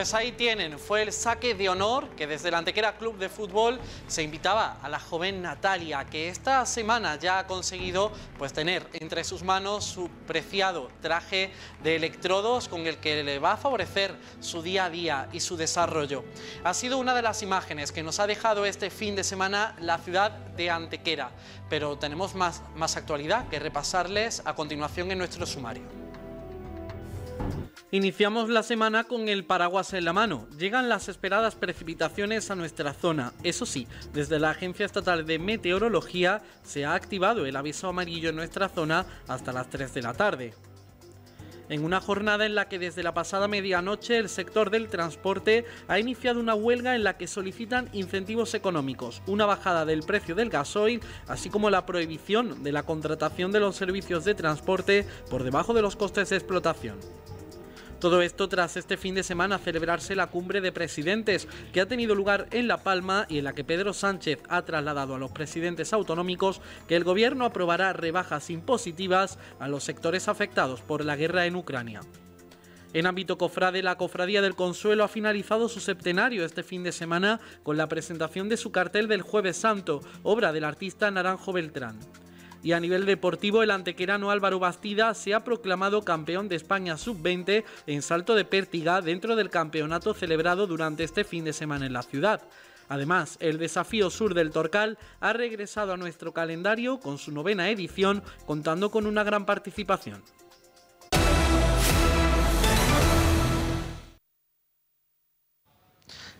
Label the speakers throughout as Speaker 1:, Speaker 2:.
Speaker 1: Pues ahí tienen, fue el saque de honor que desde el Antequera Club de Fútbol se invitaba a la joven Natalia, que esta semana ya ha conseguido pues, tener entre sus manos su preciado traje de electrodos con el que le va a favorecer su día a día y su desarrollo. Ha sido una de las imágenes que nos ha dejado este fin de semana la ciudad de Antequera, pero tenemos más, más actualidad que repasarles a continuación en nuestro sumario. Iniciamos la semana con el paraguas en la mano. Llegan las esperadas precipitaciones a nuestra zona. Eso sí, desde la Agencia Estatal de Meteorología se ha activado el aviso amarillo en nuestra zona hasta las 3 de la tarde. En una jornada en la que desde la pasada medianoche el sector del transporte ha iniciado una huelga en la que solicitan incentivos económicos, una bajada del precio del gasoil, así como la prohibición de la contratación de los servicios de transporte por debajo de los costes de explotación. Todo esto tras este fin de semana celebrarse la cumbre de presidentes que ha tenido lugar en La Palma y en la que Pedro Sánchez ha trasladado a los presidentes autonómicos que el gobierno aprobará rebajas impositivas a los sectores afectados por la guerra en Ucrania. En ámbito cofrade, la Cofradía del Consuelo ha finalizado su septenario este fin de semana con la presentación de su cartel del Jueves Santo, obra del artista Naranjo Beltrán. Y a nivel deportivo, el antequerano Álvaro Bastida se ha proclamado campeón de España sub-20 en salto de pértiga dentro del campeonato celebrado durante este fin de semana en la ciudad. Además, el desafío sur del Torcal ha regresado a nuestro calendario con su novena edición, contando con una gran participación.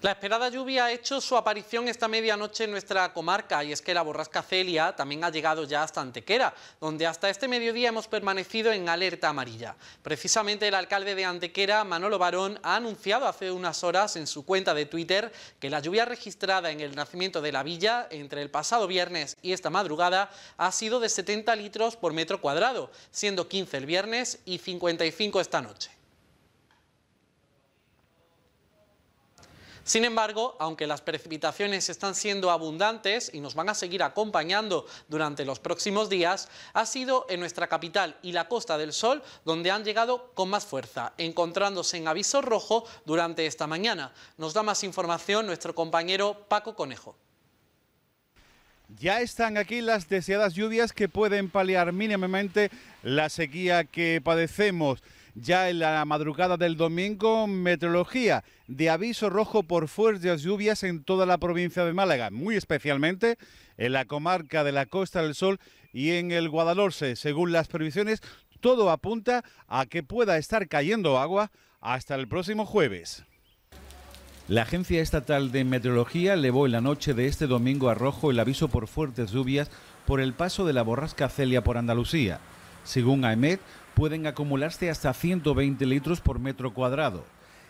Speaker 1: La esperada lluvia ha hecho su aparición esta medianoche en nuestra comarca y es que la borrasca Celia también ha llegado ya hasta Antequera, donde hasta este mediodía hemos permanecido en alerta amarilla. Precisamente el alcalde de Antequera, Manolo Barón, ha anunciado hace unas horas en su cuenta de Twitter que la lluvia registrada en el nacimiento de la villa entre el pasado viernes y esta madrugada ha sido de 70 litros por metro cuadrado, siendo 15 el viernes y 55 esta noche. Sin embargo, aunque las precipitaciones están siendo abundantes y nos van a seguir acompañando durante los próximos días, ha sido en nuestra capital y la Costa del Sol donde han llegado con más fuerza, encontrándose en aviso rojo durante esta mañana. Nos da más información nuestro compañero Paco Conejo.
Speaker 2: Ya están aquí las deseadas lluvias que pueden paliar mínimamente la sequía que padecemos ya en la madrugada del domingo, meteorología de aviso rojo por fuertes lluvias en toda la provincia de Málaga, muy especialmente en la comarca de la Costa del Sol y en el Guadalhorce. Según las previsiones, todo apunta a que pueda estar cayendo agua hasta el próximo jueves. La Agencia Estatal de Meteorología elevó en la noche de este domingo a rojo el aviso por fuertes lluvias por el paso de la borrasca Celia por Andalucía. Según AEMET, pueden acumularse hasta 120 litros por metro cuadrado.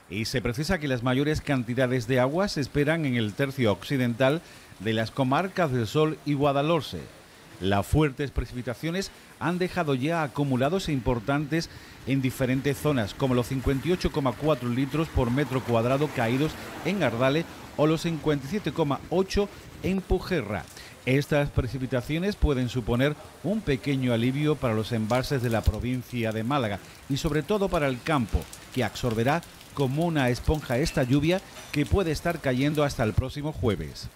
Speaker 2: Y se precisa que las mayores cantidades de agua se esperan en el tercio occidental de las comarcas del Sol y Guadalhorce. Las fuertes precipitaciones han dejado ya acumulados importantes en diferentes zonas, como los 58,4 litros por metro cuadrado caídos en Ardale o los 57,8 en Pujerra. Estas precipitaciones pueden suponer un pequeño alivio para los embalses de la provincia de Málaga y sobre todo para el campo, que absorberá como una esponja esta lluvia que puede estar cayendo hasta el próximo jueves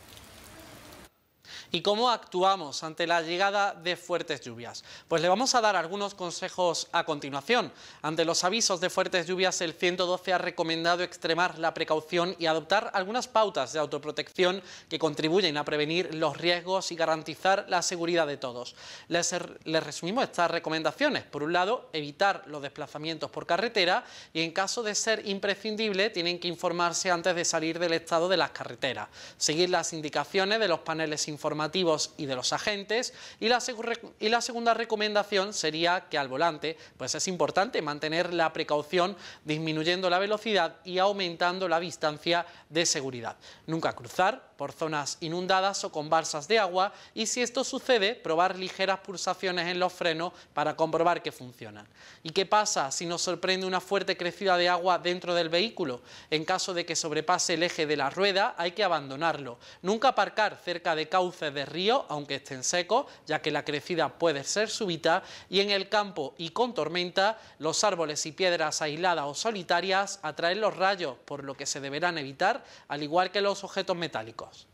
Speaker 1: y cómo actuamos ante la llegada de fuertes lluvias. Pues le vamos a dar algunos consejos a continuación. Ante los avisos de fuertes lluvias, el 112 ha recomendado extremar la precaución y adoptar algunas pautas de autoprotección que contribuyen a prevenir los riesgos y garantizar la seguridad de todos. Les, les resumimos estas recomendaciones. Por un lado, evitar los desplazamientos por carretera y en caso de ser imprescindible tienen que informarse antes de salir del estado de las carreteras. Seguir las indicaciones de los paneles informativos y de los agentes. Y la, y la segunda recomendación sería que al volante pues es importante mantener la precaución disminuyendo la velocidad y aumentando la distancia de seguridad. Nunca cruzar por zonas inundadas o con balsas de agua y si esto sucede, probar ligeras pulsaciones en los frenos para comprobar que funcionan. ¿Y qué pasa si nos sorprende una fuerte crecida de agua dentro del vehículo? En caso de que sobrepase el eje de la rueda, hay que abandonarlo. Nunca aparcar cerca de cauces de río, aunque estén secos, ya que la crecida puede ser súbita, y en el campo y con tormenta, los árboles y piedras aisladas o solitarias atraen los rayos, por lo que se deberán evitar, al igual que los objetos metálicos.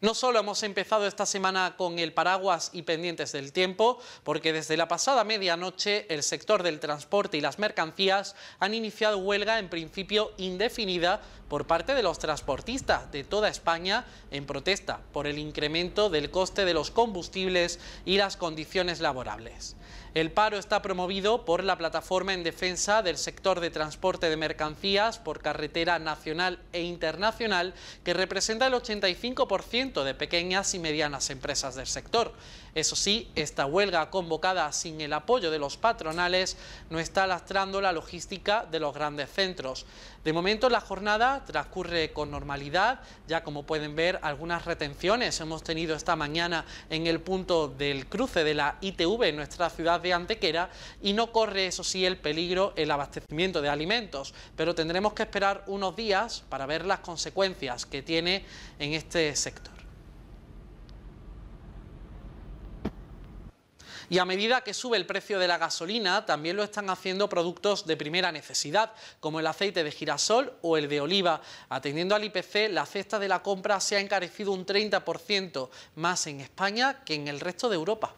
Speaker 1: No solo hemos empezado esta semana con el paraguas y pendientes del tiempo, porque desde la pasada medianoche el sector del transporte y las mercancías han iniciado huelga en principio indefinida por parte de los transportistas de toda España en protesta por el incremento del coste de los combustibles y las condiciones laborables. El paro está promovido por la Plataforma en Defensa del Sector de Transporte de Mercancías por Carretera Nacional e Internacional, que representa el 85% de pequeñas y medianas empresas del sector. Eso sí, esta huelga convocada sin el apoyo de los patronales no está lastrando la logística de los grandes centros. De momento la jornada transcurre con normalidad, ya como pueden ver algunas retenciones hemos tenido esta mañana en el punto del cruce de la ITV en nuestra ciudad de Antequera y no corre eso sí el peligro el abastecimiento de alimentos, pero tendremos que esperar unos días para ver las consecuencias que tiene en este sector. Y a medida que sube el precio de la gasolina, también lo están haciendo productos de primera necesidad, como el aceite de girasol o el de oliva. Atendiendo al IPC, la cesta de la compra se ha encarecido un 30% más en España que en el resto de Europa.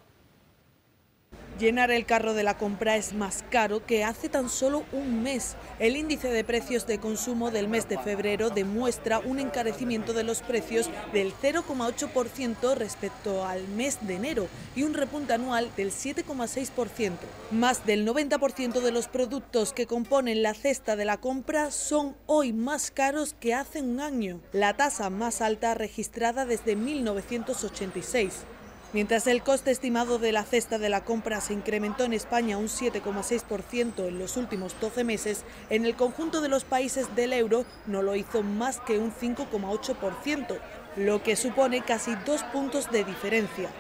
Speaker 3: Llenar el carro de la compra es más caro que hace tan solo un mes. El índice de precios de consumo del mes de febrero demuestra un encarecimiento de los precios del 0,8% respecto al mes de enero y un repunte anual del 7,6%. Más del 90% de los productos que componen la cesta de la compra son hoy más caros que hace un año, la tasa más alta registrada desde 1986. Mientras el coste estimado de la cesta de la compra se incrementó en España un 7,6% en los últimos 12 meses, en el conjunto de los países del euro no lo hizo más que un 5,8%, lo que supone casi dos puntos de diferencia.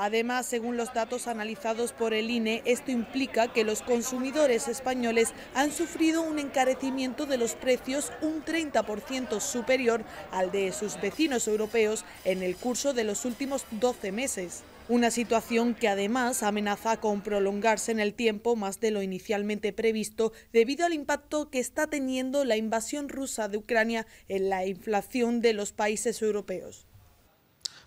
Speaker 3: Además, según los datos analizados por el INE, esto implica que los consumidores españoles han sufrido un encarecimiento de los precios un 30% superior al de sus vecinos europeos en el curso de los últimos 12 meses. Una situación que además amenaza con prolongarse en el tiempo más de lo inicialmente previsto debido al impacto que está teniendo la invasión rusa de Ucrania en la inflación de los países europeos.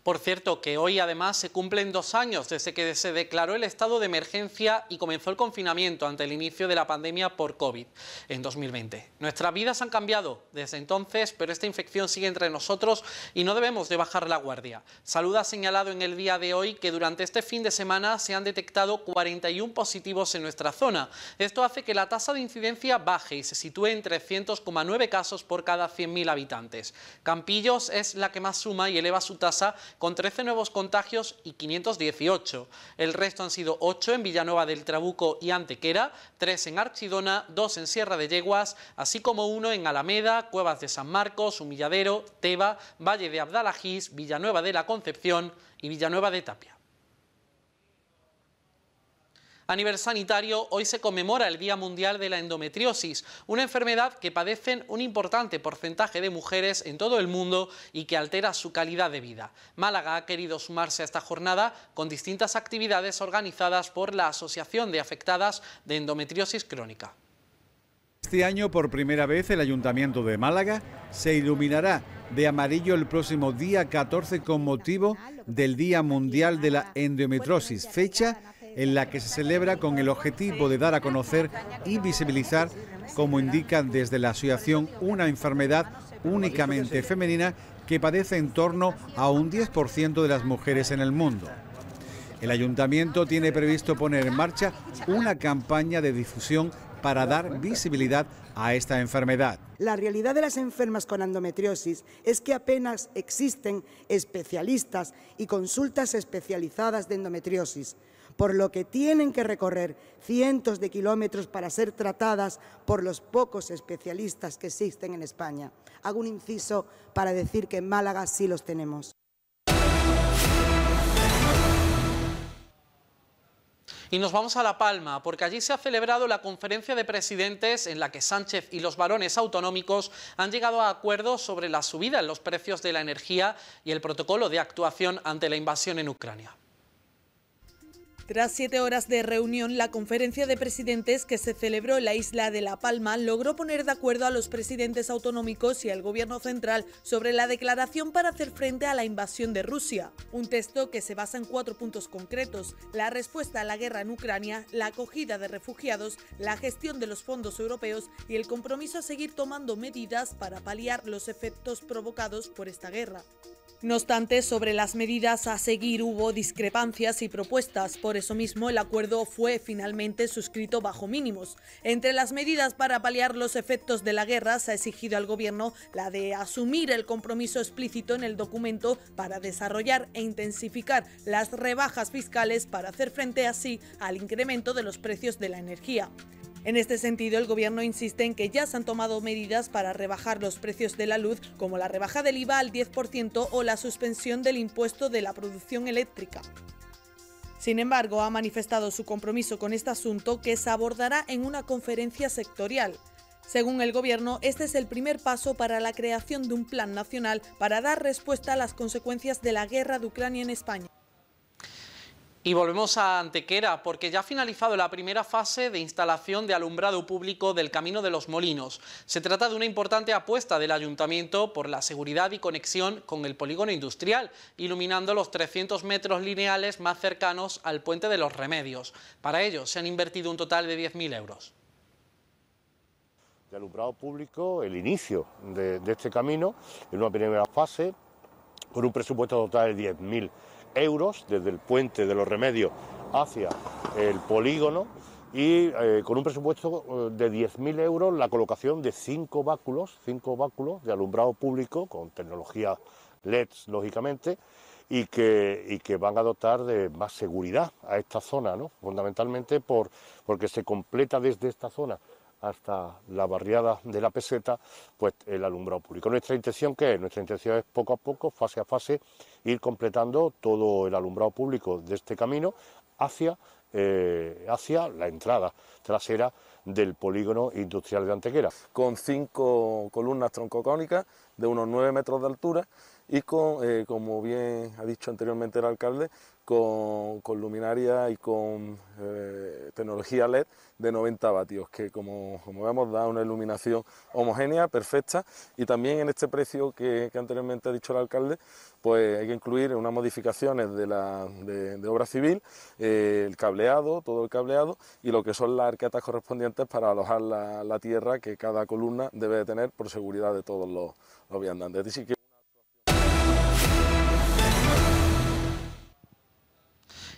Speaker 1: Por cierto, que hoy además se cumplen dos años desde que se declaró el estado de emergencia y comenzó el confinamiento ante el inicio de la pandemia por COVID en 2020. Nuestras vidas han cambiado desde entonces, pero esta infección sigue entre nosotros y no debemos de bajar la guardia. Salud ha señalado en el día de hoy que durante este fin de semana se han detectado 41 positivos en nuestra zona. Esto hace que la tasa de incidencia baje y se sitúe en 300,9 casos por cada 100.000 habitantes. Campillos es la que más suma y eleva su tasa con 13 nuevos contagios y 518. El resto han sido 8 en Villanueva del Trabuco y Antequera, 3 en Archidona, 2 en Sierra de Yeguas, así como uno en Alameda, Cuevas de San Marcos, Humilladero, Teba, Valle de Abdalajís, Villanueva de la Concepción y Villanueva de Tapia. A nivel sanitario, hoy se conmemora el Día Mundial de la Endometriosis, una enfermedad que padecen un importante porcentaje de mujeres en todo el mundo y que altera su calidad de vida. Málaga ha querido sumarse a esta jornada con distintas actividades organizadas por la Asociación de Afectadas de Endometriosis Crónica.
Speaker 2: Este año, por primera vez, el Ayuntamiento de Málaga se iluminará de amarillo el próximo día 14 con motivo del Día Mundial de la Endometriosis, fecha en la que se celebra con el objetivo de dar a conocer y visibilizar, como indican desde la asociación, una enfermedad únicamente femenina que padece en torno a un 10% de las mujeres en el mundo. El ayuntamiento tiene previsto poner en marcha una campaña de difusión para dar visibilidad a esta enfermedad.
Speaker 4: La realidad de las enfermas con endometriosis es que apenas existen especialistas y consultas especializadas de endometriosis por lo que tienen que recorrer cientos de kilómetros para ser tratadas por los pocos especialistas que existen en España. Hago un inciso para decir que en Málaga sí los tenemos.
Speaker 1: Y nos vamos a La Palma, porque allí se ha celebrado la conferencia de presidentes en la que Sánchez y los varones autonómicos han llegado a acuerdos sobre la subida en los precios de la energía y el protocolo de actuación ante la invasión en Ucrania.
Speaker 3: Tras siete horas de reunión, la conferencia de presidentes que se celebró en la isla de La Palma logró poner de acuerdo a los presidentes autonómicos y al gobierno central sobre la declaración para hacer frente a la invasión de Rusia. Un texto que se basa en cuatro puntos concretos, la respuesta a la guerra en Ucrania, la acogida de refugiados, la gestión de los fondos europeos y el compromiso a seguir tomando medidas para paliar los efectos provocados por esta guerra. No obstante, sobre las medidas a seguir hubo discrepancias y propuestas. Por eso mismo, el acuerdo fue finalmente suscrito bajo mínimos. Entre las medidas para paliar los efectos de la guerra, se ha exigido al Gobierno la de asumir el compromiso explícito en el documento para desarrollar e intensificar las rebajas fiscales para hacer frente así al incremento de los precios de la energía. En este sentido, el Gobierno insiste en que ya se han tomado medidas para rebajar los precios de la luz, como la rebaja del IVA al 10% o la suspensión del impuesto de la producción eléctrica. Sin embargo, ha manifestado su compromiso con este asunto que se abordará en una conferencia sectorial. Según el Gobierno, este es el primer paso para la creación de un plan nacional para dar respuesta a las consecuencias de la guerra de Ucrania en España.
Speaker 1: Y volvemos a Antequera porque ya ha finalizado la primera fase de instalación de alumbrado público del Camino de los Molinos. Se trata de una importante apuesta del Ayuntamiento por la seguridad y conexión con el polígono industrial, iluminando los 300 metros lineales más cercanos al Puente de los Remedios. Para ello se han invertido un total de 10.000 euros.
Speaker 5: De alumbrado público, el inicio de, este camino en una primera fase, con un presupuesto total de 10.000 euros desde el puente de los remedios hacia el polígono y eh, con un presupuesto eh, de 10.000 euros la colocación de cinco báculos, cinco báculos de alumbrado público con tecnología LEDs, lógicamente, y que, y que van a dotar de más seguridad a esta zona, ¿no? fundamentalmente por, porque se completa desde esta zona hasta la barriada de la peseta, pues el alumbrado público. Nuestra intención, ¿qué es? Nuestra intención es poco a poco, fase a fase, ir completando todo el alumbrado público de este camino hacia, eh, hacia la entrada trasera del polígono industrial de Antequera.
Speaker 6: Con cinco columnas troncocónicas de unos nueve metros de altura y con, eh, como bien ha dicho anteriormente el alcalde, con, luminaria y con eh, tecnología LED de 90 vatios, que como, vemos da una iluminación homogénea, perfecta, y también en este precio que, anteriormente ha dicho el alcalde, pues hay que incluir unas modificaciones de, la, de, obra civil, eh, el cableado, todo el cableado, y lo que son las arquetas correspondientes para alojar la, tierra que cada columna debe de tener por seguridad de todos los, los viandantes.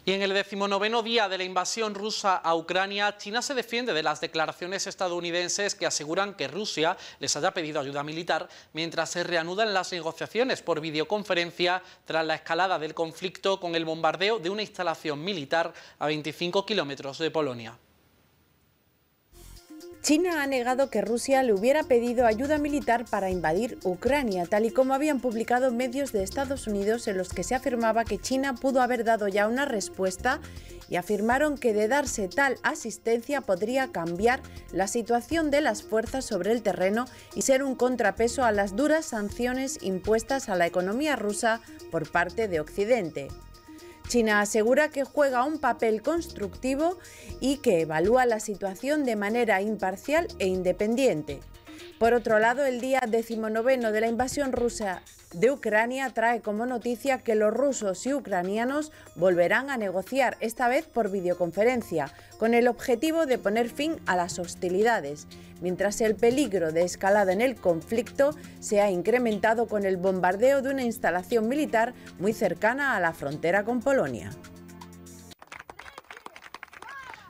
Speaker 1: Y en el decimonoveno día de la invasión rusa a Ucrania, China se defiende de las declaraciones estadounidenses que aseguran que Rusia les haya pedido ayuda militar mientras se reanudan las negociaciones por videoconferencia tras la escalada del conflicto con el bombardeo de una instalación militar a 25 kilómetros de Polonia.
Speaker 7: China ha negado que Rusia le hubiera pedido ayuda militar para invadir Ucrania, tal y como habían publicado medios de Estados Unidos en los que se afirmaba que China pudo haber dado ya una respuesta y afirmaron que de darse tal asistencia podría cambiar la situación de las fuerzas sobre el terreno y ser un contrapeso a las duras sanciones impuestas a la economía rusa por parte de Occidente. China asegura que juega un papel constructivo y que evalúa la situación de manera imparcial e independiente. Por otro lado, el día decimonoveno de la invasión rusa de Ucrania trae como noticia que los rusos y ucranianos volverán a negociar, esta vez por videoconferencia, con el objetivo de poner fin a las hostilidades, mientras el peligro de escalada en el conflicto se ha incrementado con el bombardeo de una instalación militar muy cercana a la frontera con Polonia.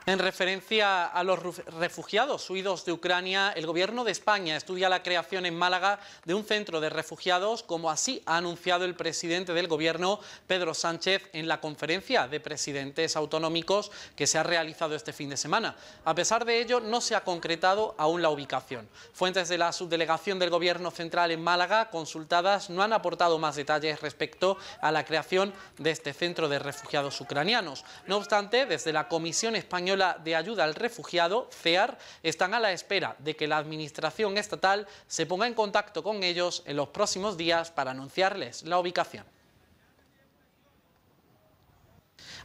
Speaker 1: En referencia a los refugiados huidos de Ucrania, el Gobierno de España estudia la creación en Málaga de un centro de refugiados, como así ha anunciado el presidente del Gobierno, Pedro Sánchez, en la conferencia de presidentes autonómicos que se ha realizado este fin de semana. A pesar de ello, no se ha concretado aún la ubicación. Fuentes de la subdelegación del Gobierno central en Málaga, consultadas, no han aportado más detalles respecto a la creación de este centro de refugiados ucranianos. No obstante, desde la Comisión Española de Ayuda al Refugiado, CEAR, están a la espera de que la Administración estatal se ponga en contacto con ellos en los próximos días para anunciarles la ubicación.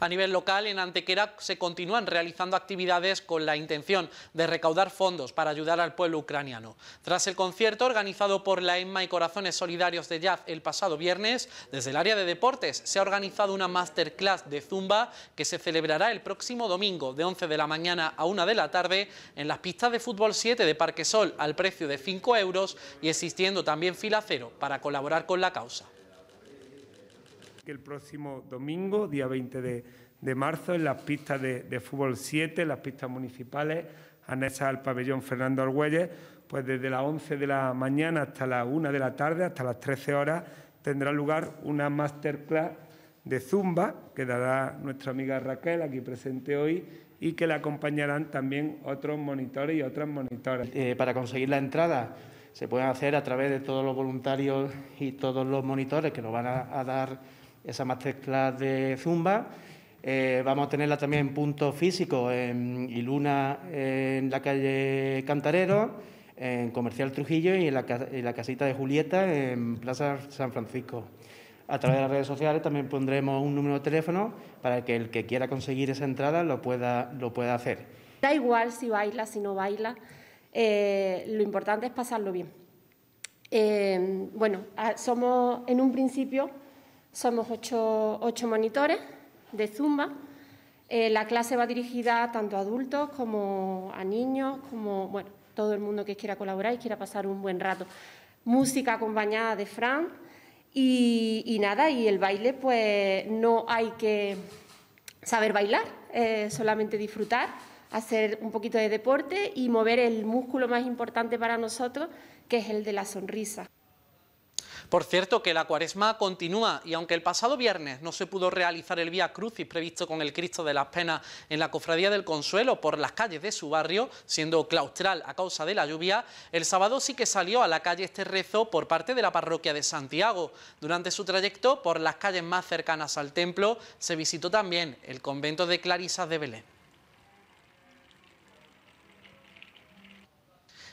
Speaker 1: A nivel local, en Antequera se continúan realizando actividades con la intención de recaudar fondos para ayudar al pueblo ucraniano. Tras el concierto organizado por la EMMA y Corazones Solidarios de Yaz el pasado viernes, desde el área de deportes se ha organizado una masterclass de Zumba que se celebrará el próximo domingo de 11 de la mañana a 1 de la tarde en las pistas de fútbol 7 de Parque Sol al precio de 5 euros y existiendo también fila cero para colaborar con la causa
Speaker 8: el próximo domingo, día 20 de, marzo, en las pistas de, fútbol 7, las pistas municipales, anexas al pabellón Fernando Argüelles, pues desde las 11 de la mañana hasta las 1 de la tarde, hasta las 13 horas, tendrá lugar una masterclass de Zumba que dará nuestra amiga Raquel, aquí presente hoy, y que le acompañarán también otros monitores y otras monitoras.
Speaker 9: Eh, para conseguir la entrada se puede hacer a través de todos los voluntarios y todos los monitores que nos van a dar esa masterclass de Zumba. Eh, vamos a tenerla también en punto físico en Iluna, en la calle Cantarero, en Comercial Trujillo y en la, casita de Julieta, en Plaza San Francisco. A través de las redes sociales también pondremos un número de teléfono para que el que quiera conseguir esa entrada lo pueda, lo pueda hacer.
Speaker 10: Da igual si baila, si no baila, eh, lo importante es pasarlo bien. Eh, bueno, ah, somos en un principio somos ocho, monitores de Zumba. Eh, la clase va dirigida tanto a adultos como a niños, como bueno, todo el mundo que quiera colaborar y quiera pasar un buen rato. Música acompañada de Fran y, nada, y el baile pues no hay que saber bailar, solamente disfrutar, hacer un poquito de deporte y mover el músculo más importante para nosotros, que es el de la sonrisa.
Speaker 1: Por cierto que la cuaresma continúa y aunque el pasado viernes no se pudo realizar el Vía Crucis previsto con el Cristo de las Penas en la Cofradía del Consuelo por las calles de su barrio, siendo claustral a causa de la lluvia, el sábado sí que salió a la calle este rezo por parte de la parroquia de Santiago. Durante su trayecto por las calles más cercanas al templo se visitó también el convento de Clarisas de Belén.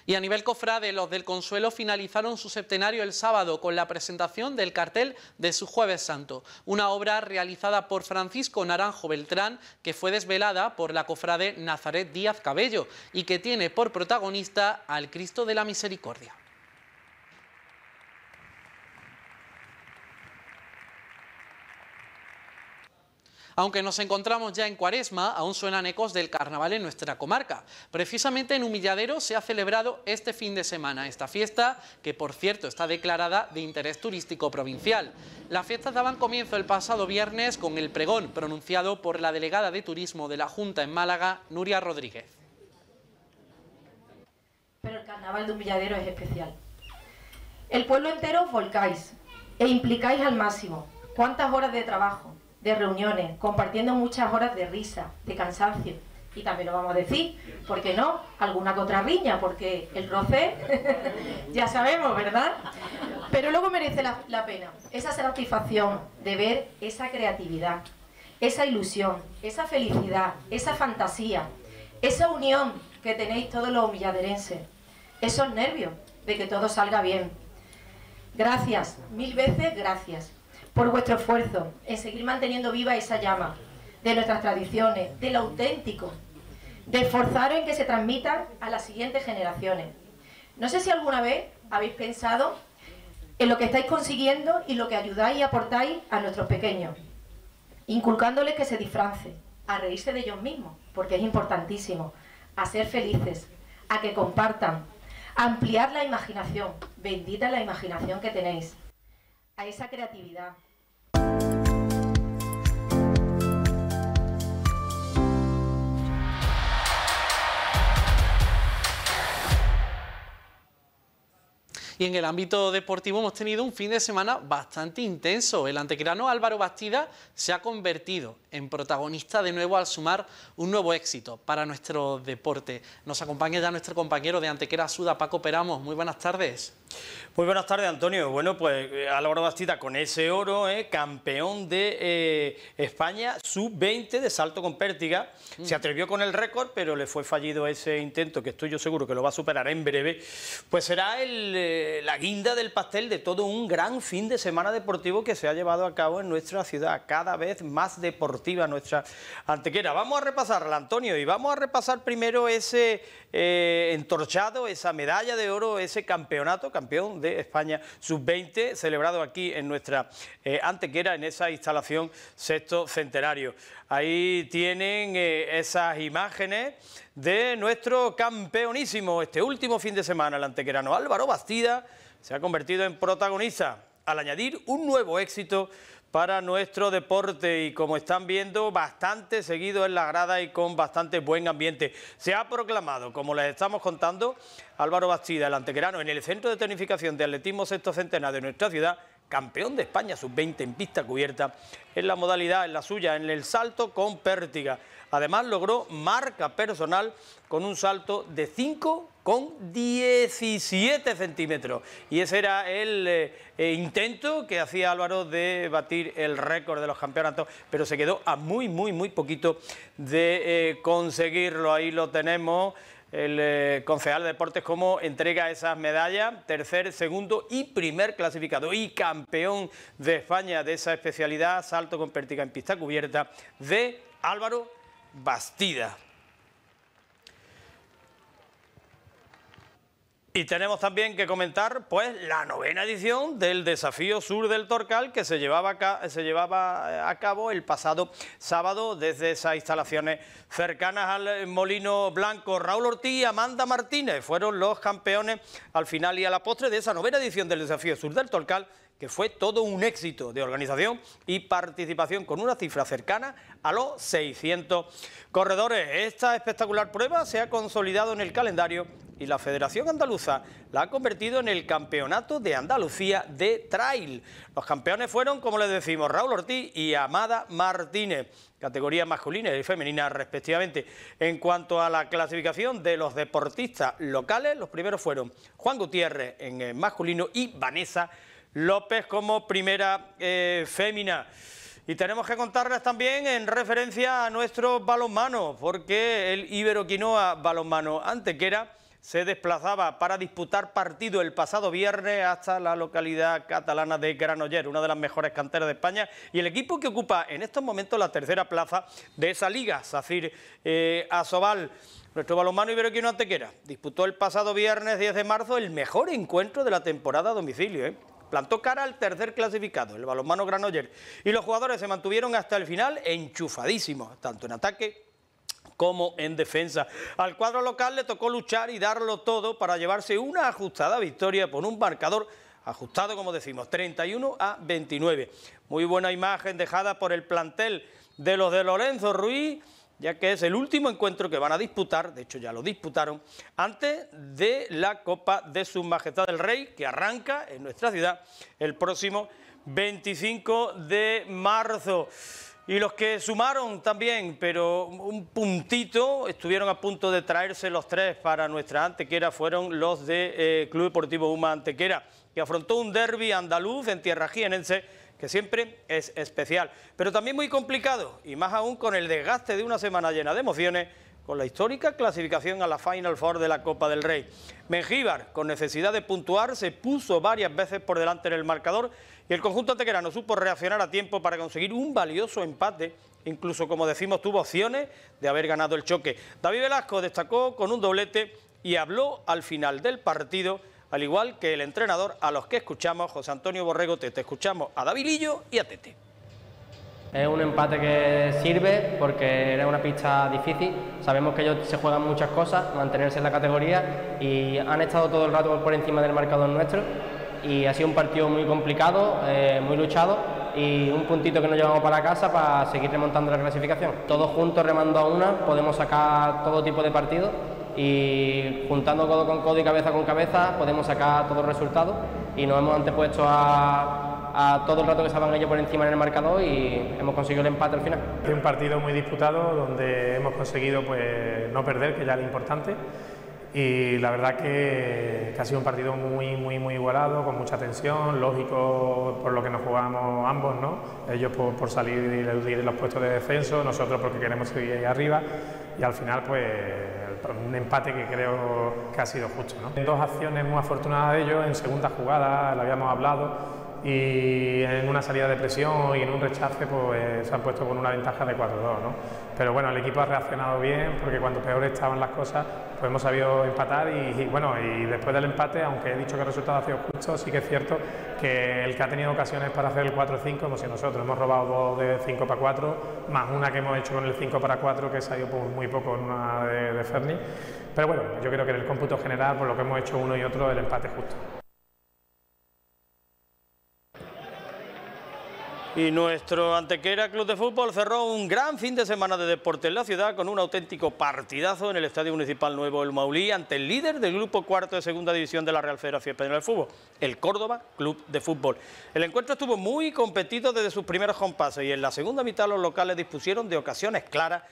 Speaker 1: Y a nivel cofrade, los del Consuelo finalizaron su septenario el sábado con la presentación del cartel de su Jueves Santo, una obra realizada por Francisco Naranjo Beltrán que fue desvelada por la cofrade Nazaret Díaz Cabello y que tiene por protagonista al Cristo de la Misericordia. Aunque nos encontramos ya en cuaresma, aún suenan ecos del carnaval en nuestra comarca. Precisamente en Humilladero se ha celebrado este fin de semana esta fiesta, que por cierto está declarada de interés turístico provincial. Las fiestas daban comienzo el pasado viernes con el pregón pronunciado por la delegada de turismo de la Junta en Málaga, Nuria Rodríguez.
Speaker 11: Pero el carnaval de Humilladero es especial. El pueblo entero volcáis e implicáis al máximo. ¿Cuántas horas de trabajo? De reuniones, compartiendo muchas horas de risa, de cansancio. Y también lo vamos a decir, ¿por qué no? Alguna contrarriña, porque el roce, ya sabemos, ¿verdad? Pero luego merece la, la pena esa satisfacción de ver esa creatividad, esa ilusión, esa felicidad, esa fantasía, esa unión que tenéis todos los humilladerenses, esos nervios de que todo salga bien. Gracias, mil veces gracias por vuestro esfuerzo en seguir manteniendo viva esa llama de nuestras tradiciones, de lo auténtico, de esforzaros en que se transmitan a las siguientes generaciones. No sé si alguna vez habéis pensado en lo que estáis consiguiendo y lo que ayudáis y aportáis a nuestros pequeños, inculcándoles que se disfrancen, a reírse de ellos mismos, porque es importantísimo, a ser felices, a que compartan, a ampliar la imaginación, bendita la imaginación que tenéis, a esa creatividad,
Speaker 1: Y en el ámbito deportivo hemos tenido un fin de semana bastante intenso. El antequerano Álvaro Bastida se ha convertido en protagonista de nuevo al sumar un nuevo éxito para nuestro deporte. Nos acompaña ya nuestro compañero de Antequera Suda, Paco Peramos. Muy buenas tardes.
Speaker 12: Muy buenas tardes, Antonio. Bueno, pues eh, Álvaro Bastida con ese oro, eh, campeón de eh, España, sub-20 de salto con pértiga. Se mm. atrevió con el récord, pero le fue fallido ese intento, que estoy yo seguro que lo va a superar en breve. Pues será la guinda del pastel de todo un gran fin de semana deportivo que se ha llevado a cabo en nuestra ciudad, cada vez más deportiva nuestra antequera. Vamos a repasarla, Antonio, y vamos a repasar primero ese entorchado, esa medalla de oro, ese campeonato, campeón de España sub-20, celebrado aquí en nuestra eh, antequera, en esa instalación sexto centenario. Ahí tienen eh, esas imágenes de nuestro campeonísimo este último fin de semana, el antequerano Álvaro Bastida, se ha convertido en protagonista al añadir un nuevo éxito para nuestro deporte y como están viendo bastante seguido en la grada y con bastante buen ambiente. Se ha proclamado, como les estamos contando, Álvaro Bastida, el antequerano, en el Centro de Tecnificación de Atletismo Sexto Centenario de nuestra ciudad, campeón de España sub-20 en pista cubierta en la modalidad, en la suya, en el salto con pértiga. Además logró marca personal con un salto de 5 con 17 centímetros. Y ese era el eh, eh, intento que hacía Álvaro de batir el récord de los campeonatos, pero se quedó a muy, muy, muy poquito de eh, conseguirlo. Ahí lo tenemos el concejal de deportes como entrega esas medallas, tercer, segundo y primer clasificado y campeón de España de esa especialidad, salto con pértiga en pista cubierta, de Álvaro Bastida. Y tenemos también que comentar pues la novena edición del Desafío Sur del Torcal que se llevaba, se llevaba eh, a cabo el pasado sábado desde esas instalaciones cercanas al Molino Blanco. Raúl Ortiz y Amanda Martínez fueron los campeones al final y a la postre de esa novena edición del Desafío Sur del Torcal que fue todo un éxito de organización y participación con una cifra cercana a los 600 corredores. Esta espectacular prueba se ha consolidado en el calendario y la Federación Andaluza la ha convertido en el Campeonato de Andalucía de Trail. Los campeones fueron, como les decimos, Raúl Ortiz y Amada Martínez, categoría masculina y femenina respectivamente. En cuanto a la clasificación de los deportistas locales, los primeros fueron Juan Gutiérrez en masculino y Vanessa López como primera eh, fémina. Y tenemos que contarles también en referencia a nuestro balonmano, porque el Iberoquinoa Balonmano Antequera se desplazaba para disputar partido el pasado viernes hasta la localidad catalana de Granoller, una de las mejores canteras de España, y el equipo que ocupa en estos momentos la tercera plaza de esa liga, Safir eh, Asobal. Nuestro balonmano iberoquino Antequera disputó el pasado viernes 10 de marzo el mejor encuentro de la temporada a domicilio. ¿eh? Plantó cara al tercer clasificado, el balonmano Granoller, y los jugadores se mantuvieron hasta el final enchufadísimos, tanto en ataque como en defensa. Al cuadro local le tocó luchar y darlo todo para llevarse una ajustada victoria por un marcador ajustado, como decimos, 31 a 29. Muy buena imagen dejada por el plantel de los de Lorenzo Ruiz ya que es el último encuentro que van a disputar, de hecho ya lo disputaron, antes de la Copa de Su Majestad del Rey, que arranca en nuestra ciudad el próximo 25 de marzo. Y los que sumaron también, pero un puntito, estuvieron a punto de traerse los tres para nuestra Antequera, fueron los de eh, Club Deportivo Uma Antequera, que afrontó un derby andaluz en tierra jienense que siempre es especial, pero también muy complicado, y más aún con el desgaste de una semana llena de emociones, con la histórica clasificación a la Final Four de la Copa del Rey. Mengíbar, con necesidad de puntuar, se puso varias veces por delante en el marcador y el conjunto antequerano supo reaccionar a tiempo para conseguir un valioso empate, incluso como decimos tuvo opciones de haber ganado el choque. David Velasco destacó con un doblete y habló al final del partido al igual que el entrenador a los que escuchamos, José Antonio Borrego Tete. Escuchamos a David Lillo y a Tete.
Speaker 13: Es un empate que sirve porque era una pista difícil. Sabemos que ellos se juegan muchas cosas, mantenerse en la categoría y han estado todo el rato por encima del marcador nuestro. Y ha sido un partido muy complicado, eh, muy luchado y un puntito que nos llevamos para casa para seguir remontando la clasificación. Todos juntos remando a una podemos sacar todo tipo de partidos y juntando codo con codo y cabeza con cabeza podemos sacar todos los resultados y nos hemos antepuesto a, todo el rato que estaban ellos por encima en el marcador y hemos conseguido el empate al final.
Speaker 14: Es un partido muy disputado donde hemos conseguido pues, no perder, que ya es lo importante y la verdad que, ha sido un partido muy, muy, muy igualado, con mucha tensión, lógico por lo que nos jugamos ambos, ¿no? ellos por, salir y eludir los puestos de descenso, nosotros porque queremos seguir ahí arriba y al final pues un empate que creo que ha sido justo. ¿no? Dos acciones muy afortunadas de ellos, en segunda jugada, lo habíamos hablado, y en una salida de presión y en un rechace pues se han puesto con una ventaja de 4-2. ¿no? Pero bueno, el equipo ha reaccionado bien porque cuando peor estaban las cosas pues hemos sabido empatar y, bueno, y después del empate, aunque he dicho que el resultado ha sido justo, sí que es cierto que el que ha tenido ocasiones para hacer el 4-5 hemos sido nosotros. Hemos robado dos de 5 para 4, más una que hemos hecho con el 5 para 4 que salió por muy poco en una de, de Ferni. Pero bueno, yo creo que en el cómputo general, por lo que hemos hecho uno y otro, el empate justo.
Speaker 15: Y nuestro Antequera Club de Fútbol cerró un gran fin de semana de deporte en la ciudad con un auténtico partidazo en el Estadio Municipal Nuevo El Maulí ante el líder del grupo cuarto de segunda división de la Real Federación Española de Fútbol, el Córdoba Club de Fútbol. El encuentro estuvo muy competido desde sus primeros compases y en la segunda mitad los locales dispusieron de ocasiones claras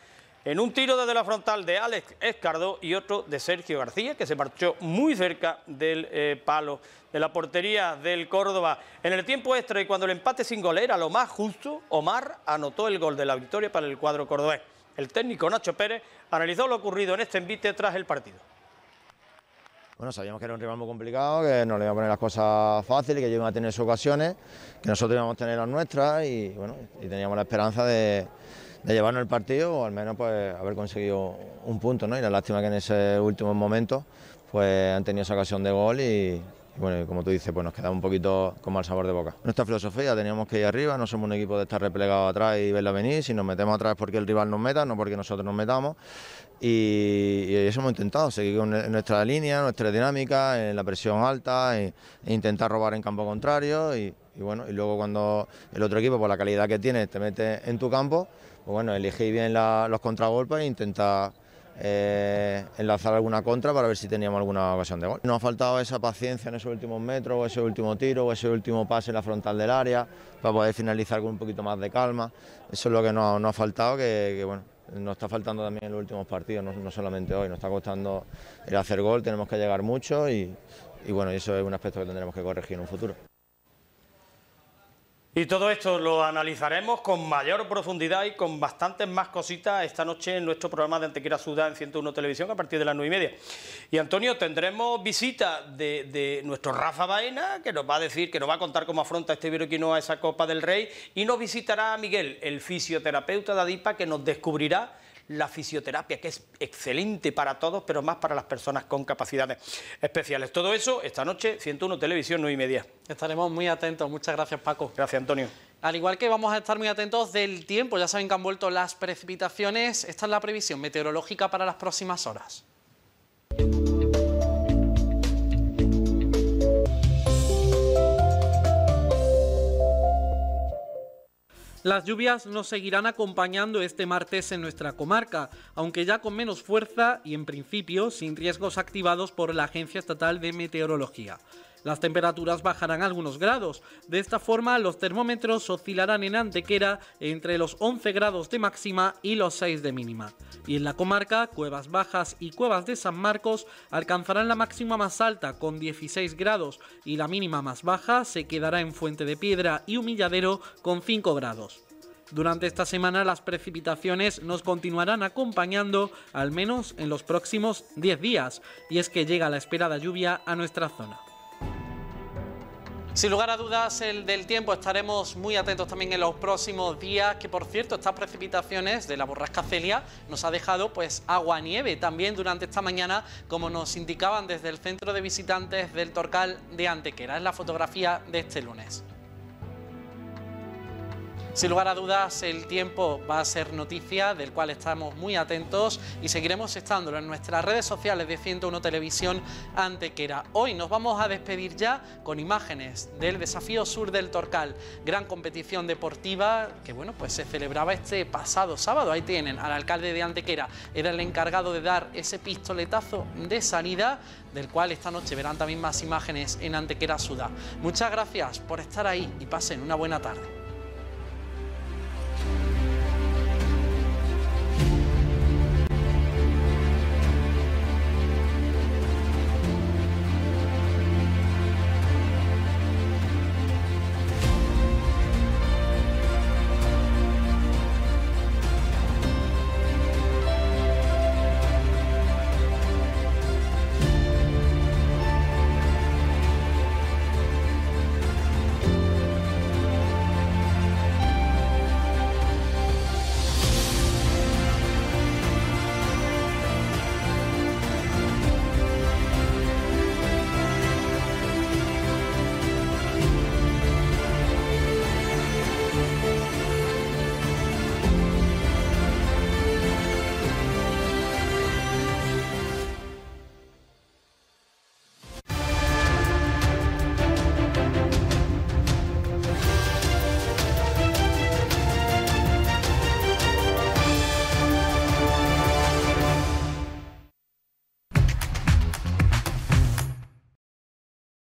Speaker 15: en un tiro desde la frontal de Alex Escardo y otro de Sergio García, que se marchó muy cerca del eh, palo de la portería del Córdoba. En el tiempo extra y cuando el empate sin gol era lo más justo, Omar anotó el gol de la victoria para el cuadro cordobés. El técnico Nacho Pérez analizó lo ocurrido en este envite tras el partido.
Speaker 16: Bueno, sabíamos que era un rival muy complicado, que no le iba a poner las cosas fáciles, que ellos iban a tener sus ocasiones, que nosotros íbamos a tener las nuestras y, bueno, y teníamos la esperanza de, de llevarnos el partido o al menos pues haber conseguido un punto, ¿no? Y la lástima que en ese último momento pues han tenido esa ocasión de gol y, bueno, como tú dices, pues nos quedaba un poquito con mal sabor de boca. Nuestra filosofía, teníamos que ir arriba, no somos un equipo de estar replegado atrás y verla venir, si nos metemos atrás porque el rival nos meta, no porque nosotros nos metamos. Y, eso hemos intentado, seguir con nuestra línea, nuestra dinámica, en la presión alta, e, intentar robar en campo contrario y, bueno, y luego cuando el otro equipo, por la calidad que tiene, te mete en tu campo, pues bueno, bien los contragolpes e intentar eh, enlazar alguna contra para ver si teníamos alguna ocasión de gol. Nos ha faltado esa paciencia en esos últimos metros, o ese último tiro, o ese último pase en la frontal del área, para poder finalizar con un poquito más de calma. Eso es lo que nos, ha faltado, que, bueno, nos está faltando también en los últimos partidos, no, solamente hoy, nos está costando el hacer gol, tenemos que llegar mucho y, y bueno, eso es un aspecto que tendremos que corregir en un futuro.
Speaker 15: Y todo esto lo analizaremos con mayor profundidad y con bastantes más cositas esta noche en nuestro programa de Antequera Sudá en 101 Televisión a partir de las 9 y media. Y Antonio, tendremos visita de, nuestro Rafa Baena, que nos va a decir, que nos va a contar cómo afronta este a esa Copa del Rey, y nos visitará Miguel, el fisioterapeuta de Adipa, que nos descubrirá la fisioterapia, que es excelente para todos, pero más para las personas con capacidades especiales. Todo eso esta noche, 101 Televisión, 9 y media.
Speaker 1: Estaremos muy atentos. Muchas gracias, Paco.
Speaker 15: Gracias, Antonio.
Speaker 1: Al igual que vamos a estar muy atentos del tiempo, ya saben que han vuelto las precipitaciones. Esta es la previsión meteorológica para las próximas horas. Las lluvias nos seguirán acompañando este martes en nuestra comarca, aunque ya con menos fuerza y en principio sin riesgos activados por la Agencia Estatal de Meteorología. Las temperaturas bajarán algunos grados. De esta forma, los termómetros oscilarán en Antequera entre los 11 grados de máxima y los 6 de mínima. Y en la comarca, Cuevas Bajas y Cuevas de San Marcos alcanzarán la máxima más alta con 16 grados y la mínima más baja se quedará en Fuente de Piedra y Humilladero con 5 grados. Durante esta semana las precipitaciones nos continuarán acompañando al menos en los próximos 10 días, y es que llega la esperada lluvia a nuestra zona. Sin lugar a dudas, el del tiempo estaremos muy atentos también en los próximos días, que por cierto, estas precipitaciones de la borrasca Celia nos ha dejado pues agua nieve también durante esta mañana, como nos indicaban desde el centro de visitantes del Torcal de Antequera. Es la fotografía de este lunes. Sin lugar a dudas, el tiempo va a ser noticia, del cual estamos muy atentos y seguiremos estándolo en nuestras redes sociales de 101 Televisión Antequera. Hoy nos vamos a despedir ya con imágenes del Desafío Sur del Torcal, gran competición deportiva que bueno, pues se celebraba este pasado sábado. Ahí tienen al alcalde de Antequera, era el encargado de dar ese pistoletazo de sanidad, del cual esta noche verán también más imágenes en Antequera Suda. Muchas gracias por estar ahí y pasen una buena tarde.